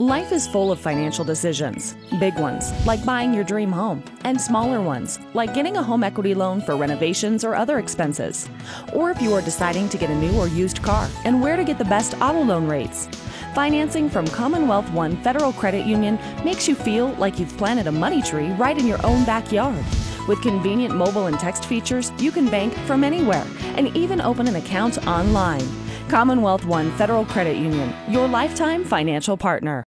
Life is full of financial decisions. Big ones, like buying your dream home, and smaller ones, like getting a home equity loan for renovations or other expenses. Or if you are deciding to get a new or used car and where to get the best auto loan rates. Financing from Commonwealth One Federal Credit Union makes you feel like you've planted a money tree right in your own backyard. With convenient mobile and text features, you can bank from anywhere and even open an account online. Commonwealth One Federal Credit Union, your lifetime financial partner.